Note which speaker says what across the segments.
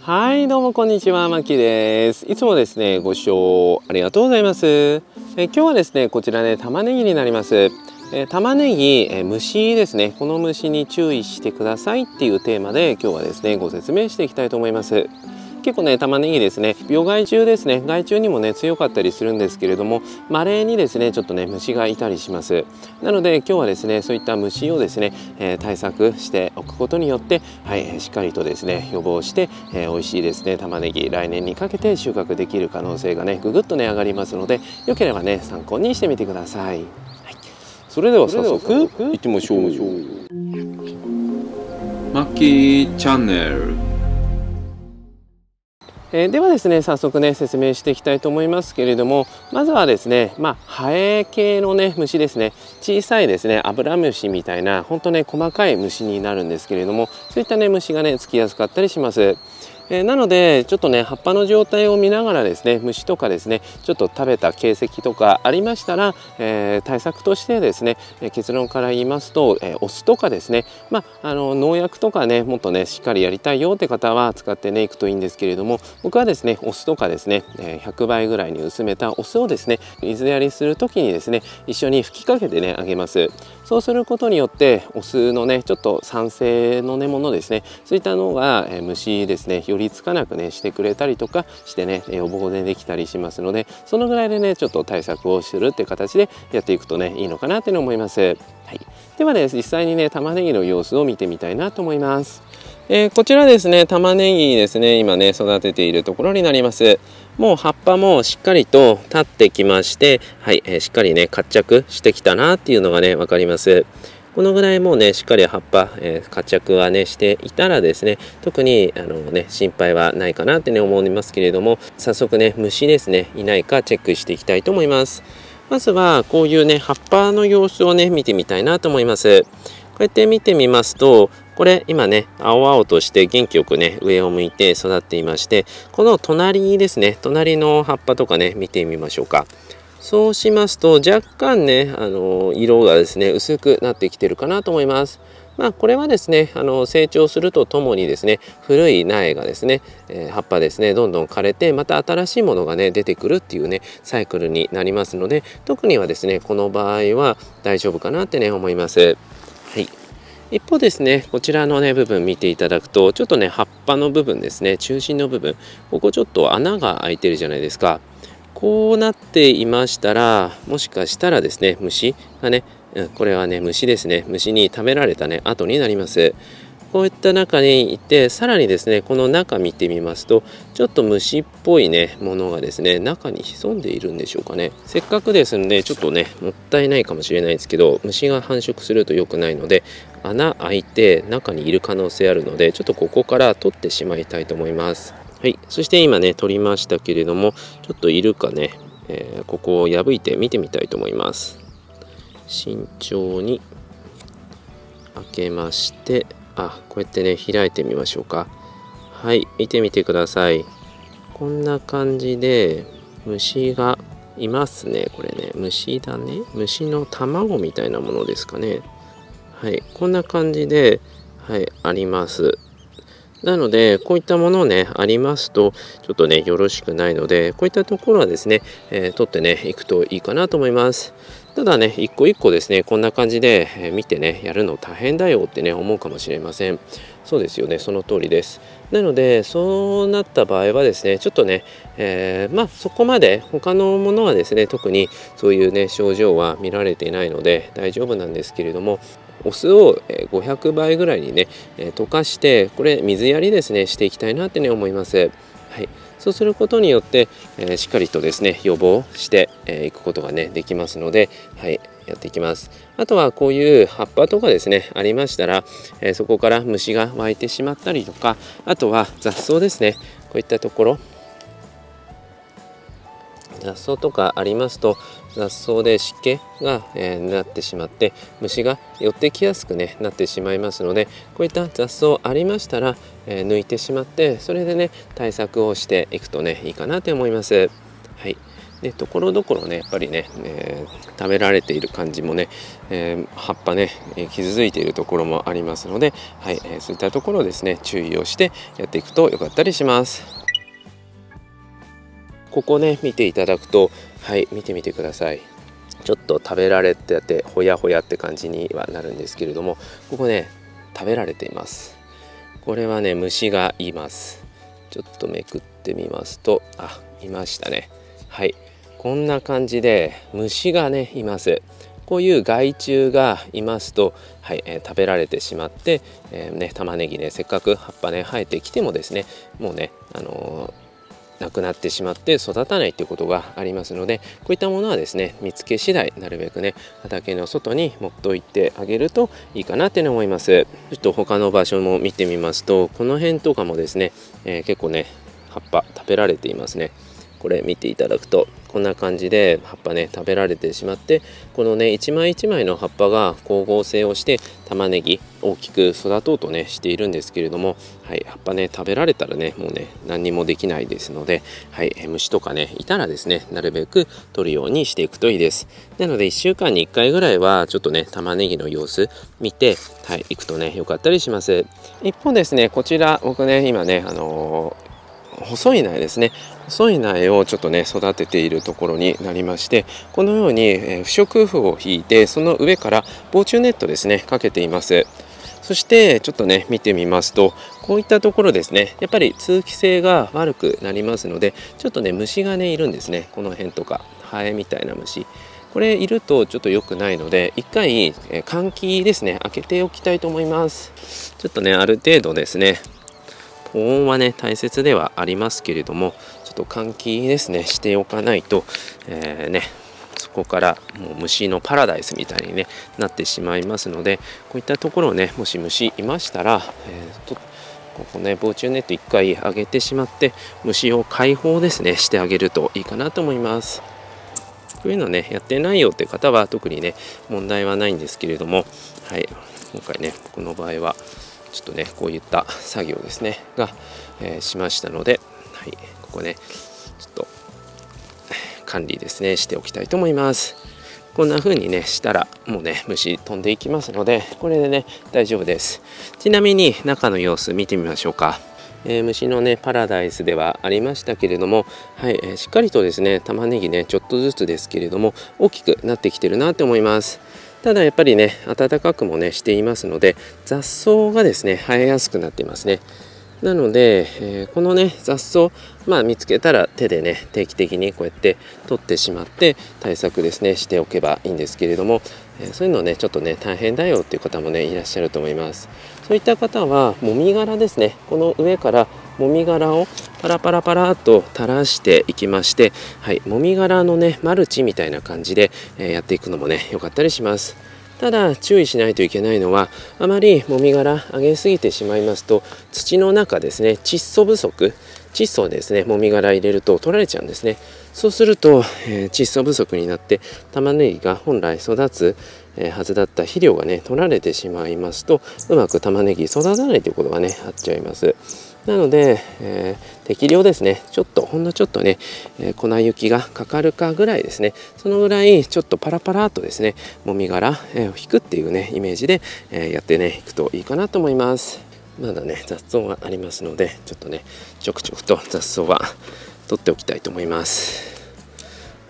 Speaker 1: はいどうもこんにちはまきです。いつもですねご視聴ありがとうございます。え今日はですねこちらね玉ねぎになります。え玉ねぎ、え虫ですね。この虫に注意してくださいっていうテーマで今日はですねご説明していきたいと思います。結構ね玉ねぎですね病害虫ですね害虫にもね強かったりするんですけれども稀にですねちょっとね虫がいたりします。なので今日はですねそういった虫をですね、えー、対策しておくことによってはいしっかりとですね予防して、えー、美味しいですね玉ねぎ来年にかけて収穫できる可能性がねぐぐっとね上がりますのでよければね参考にしてみてください、はい、それでは早速いってみましょう。
Speaker 2: マッキーチャンネル
Speaker 1: えー、ではですね早速ね説明していきたいと思いますけれどもまずはですねまあハエ系のね虫ですね小さいですねアブラムシみたいな本当ね細かい虫になるんですけれどもそういったね虫がねつきやすかったりします。えー、なのでちょっとね葉っぱの状態を見ながらですね虫とかですねちょっと食べた形跡とかありましたら、えー、対策としてですね、え結論から言いますと、えお酢とかですねまああの農薬とかねもっとねしっかりやりたいよって方は使ってねいくといいんですけれども僕はですねお酢とかですね、え100倍ぐらいに薄めたお酢をですね水やりする時にですね一緒に吹きかけてねあげます。そうすることによってお酢のねちょっと酸性のねものですねそういったのが、え虫ですね寄りつかなくねしてくれたりとかしてね予防でできたりしますのでそのぐらいでねちょっと対策をするっていう形でやっていくとねいいのかなっていうの思います。はい、ではね実際にね玉ねぎの様子を見てみたいなと思います。えー、こちらですね玉ねぎですね今ね育てているところになりますもう葉っぱもしっかりと立ってきましてはい、えー、しっかりね活着してきたなっていうのがね分かりますこのぐらいもうねしっかり葉っぱ、えー、活着はねしていたらですね特にあのね心配はないかなってね思いますけれども早速ね虫ですねいないかチェックしていきたいと思います。まずはこういうね葉っぱの様子をね見てみたいなと思います。こうやって見てみますとこれ今ね青々として元気よくね上を向いて育っていましてこの隣ですね隣の葉っぱとかね見てみましょうか。そうしますと若干ねあの色がですね薄くなってきてるかなと思います。まあこれはですねあの成長するとともにですね古い苗がですね、えー、葉っぱですねどんどん枯れてまた新しいものがね出てくるっていうねサイクルになりますので特にはですねこの場合は大丈夫かなってね思います。はい一方ですねこちらのね部分見ていただくとちょっとね葉っぱの部分ですね中心の部分ここちょっと穴が開いてるじゃないですかこうなっていましたらもしかしたらですね虫がねこれはね虫ですね。虫に食べられたね後になります。こういった中にいてさらにですねこの中見てみますとちょっと虫っぽいねものがですね中に潜んでいるんでしょうかね。せっかくですのでちょっとねもったいないかもしれないですけど虫が繁殖すると良くないので穴開いて中にいる可能性あるのでちょっとここから取ってしまいたいと思います。はい、そして今ね取りましたけれどもちょっといるかね、えー、ここを破いて見てみたいと思います。慎重に開けましてあこうやってね開いてみましょうか。はい。見てみてください。こんな感じで虫がいますねこれね。虫だね。虫の卵みたいなものですかね。はい。こんな感じではいあります。なので、こういったものね、ありますと、ちょっとね、よろしくないので、こういったところはですね、えー、取ってね、いくといいかなと思います。ただね、一個一個ですね、こんな感じで、え、見てね、やるの大変だよってね、思うかもしれません。そうですよね、その通りです。なので、そうなった場合はですね、ちょっとね、えー、まあそこまで他のものはですね、特にそういうね、症状は見られていないので大丈夫なんですけれども、お酢を500倍ぐらいにね溶かしてこれ水やりですねしていきたいなってね思います。はい、そうすることによって、えしっかりとですね予防してい、えくことがねできますので、はい、やっていきます。あとはこういう葉っぱとかですねありましたら、えそこから虫が湧いてしまったりとかあとは雑草ですね。こういったところ雑草とかありますと雑草で湿気が、えー、なってしまって虫が寄ってきやすく、ね、なってしまいますのでこういった雑草ありましたら、えー、抜いてしまってそれでね対策をしていくとねいいかなと思います。はいでところどころねやっぱりね、えー、食べられている感じもね、えー、葉っぱね、え傷ついているところもありますので、はいえそういったところですね注意をしてやっていくとよかったりします。ここね見ていただくとはい見てみてください。ちょっと食べられててほやほやって感じにはなるんですけれどもここね食べられています。これはね虫がいます。ちょっとめくってみますとあいましたね。はい。こんな感じで虫がねいます。こういう害虫がいますと、はいえー、食べられてしまって、えー、ね、玉ねぎねせっかく葉っぱね生えてきてもですねもうね、あのなくなってしまって育たないということがありますのでこういったものはですね見つけ次第なるべくね畑の外に持っておいてあげるといいかなっていうの思います。ちょっと他の場所も見てみますとこの辺とかもですね、えー、結構ね葉っぱ食べられていますね。これ見ていただくと。こんな感じで葉っぱね食べられてしまってこのね一枚一枚の葉っぱが光合成をして玉ねぎ大きく育とうとねしているんですけれども、はい、葉っぱね食べられたらねもうね何にもできないですので、はい、虫とかねいたらですねなるべく取るようにしていくといいです。なので1週間に1回ぐらいはちょっとね玉ねぎの様子見てはい行くとね良かったりします。一方ですねこちら僕ね今ねあのー、細い苗ですね。細い苗をちょっとね育てているところになりましてこのように、え不織布を引いてその上から防虫ネットですねかけています。そしてちょっとね見てみますとこういったところですねやっぱり通気性が悪くなりますのでちょっとね虫がねいるんですねこの辺とかハエみたいな虫。これいるとちょっと良くないので一回、え換気ですね開けておきたいと思います。ちょっとねある程度ですね保温はね大切ではありますけれどもっと換気ですねしておかないと、えー、ねそこからもう虫のパラダイスみたいに、ね、なってしまいますのでこういったところをねもし虫いましたら、えー、とここね防虫ネット1回上げてしまって虫を解放ですねしてあげるといいかなと思います。こういうのねやってないよって方は特にね問題はないんですけれどもはい今回ね僕の場合はちょっとねこういった作業ですねが、えー、しましたので、はい、ここねちょっと管理ですねしておきたいと思います。こんな風にねしたらもうね虫飛んでいきますのでこれでね大丈夫です。ちなみに中の様子見てみましょうか。えー、虫のねパラダイスではありましたけれども、はいえー、しっかりとですね玉ねぎねちょっとずつですけれども大きくなってきてるなって思います。ただやっぱりね暖かくもねしていますので雑草がですね生えやすくなっていますね。なので、えー、このね雑草まあ見つけたら手でね定期的にこうやって取ってしまって対策ですねしておけばいいんですけれども、えー、そういうのねちょっとね大変だよっていう方もねいらっしゃると思います。そういった方はもみ殻ですね。この上からもみ殻をパラパラパラと垂らしていきまして、はい、もみ殻のねマルチみたいな感じで、えー、やっていくのもね良かったりします。ただ注意しないといけないのはあまりもみ殻上げすぎてしまいますと土の中ですね窒素不足窒素をですねもみ殻入れると取られちゃうんですね。そうすると、えー、窒素不足になって玉ねぎが本来育つ、え、はずだった肥料がね取られてしまいますとうまく玉ねぎ育たないということがねあっちゃいます。なので、えー、適量ですね。ちょっとほんのちょっとね、えー、粉雪がかかるかぐらいですね。そのぐらいちょっとパラパラとですねもみ殻、えー、引くっていうねイメージで、えやってねいくといいかなと思います。まだね雑草がありますのでちょっとねちょくちょくと雑草は取っておきたいと思います。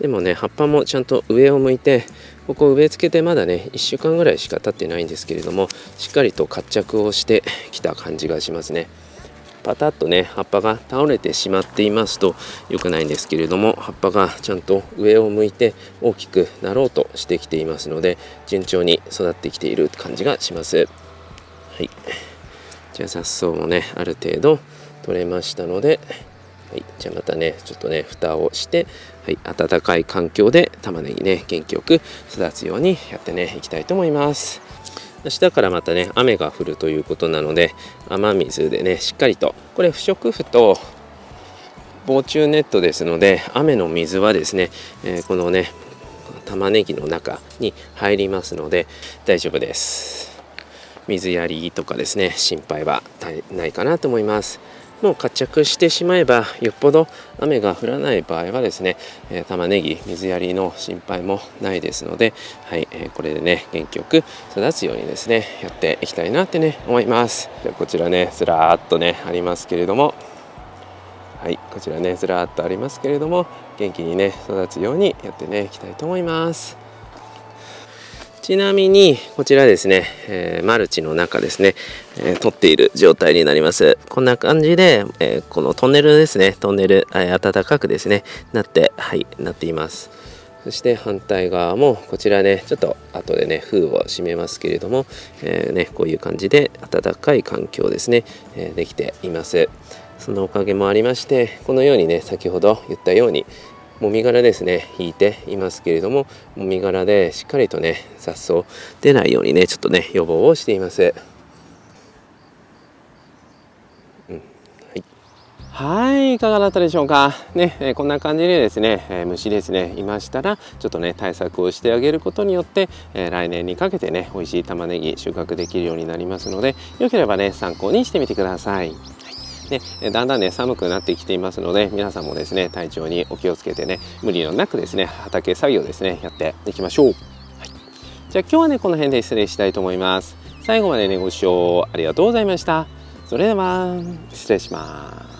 Speaker 1: でもね葉っぱもちゃんと上を向いてここ植え付けてまだね1週間ぐらいしか経ってないんですけれどもしっかりと活着をしてきた感じがしますね。パタッとね葉っぱが倒れてしまっていますと良くないんですけれども葉っぱがちゃんと上を向いて大きくなろうとしてきていますので順調に育ってきている感じがします。はい。じゃあ雑草もねある程度取れましたのではい、じゃあまたねちょっとね蓋をして、はい、暖かい環境で玉ねぎね元気よく育つようにやってねいきたいと思います。明日からまたね雨が降るということなので雨水でねしっかりとこれ不織布と防虫ネットですので雨の水はですね、えー、このね玉ねぎの中に入りますので大丈夫です。水やりとかですね心配はないかなと思います。もう活着してしまえばよっぽど雨が降らない場合はですね、えー、玉ねぎ水やりの心配もないですので、はいえー、これでね元気よく育つようにですねやっていきたいなってね思います。でこちらねずらーっとねありますけれども。はいこちらねずらーっとありますけれども元気にね育つようにやってねいきたいと思います。ちなみにこちらですね、えー、マルチの中ですね、えー、取っている状態になります。こんな感じで、えー、このトンネルですねトンネル、えー、暖かくですねなってはいなっています。そして反対側もこちらねちょっと後でね封を閉めますけれども、えー、ね、こういう感じで暖かい環境ですね、え、できています。そのおかげもありましてこのようにね先ほど言ったようにもみ殻ですね引いていますけれどももみ殻でしっかりとね雑草出ないようにねちょっとね予防をしています。はい、いかがだったでしょうか？ね、えー、こんな感じでですね、えー、虫ですね、いましたら、ちょっとね、対策をしてあげることによって、えー、来年にかけてね、美味しい玉ねぎ収穫できるようになりますので、よければね、参考にしてみてください。ね、だんだんね寒くなってきていますので皆さんもですね体調にお気をつけてね無理のなくですね畑作業ですねやっていきましょう、はい、じゃあ今日はねこの辺で失礼したいと思います。最後までねご視聴ありがとうございました。それでは失礼します。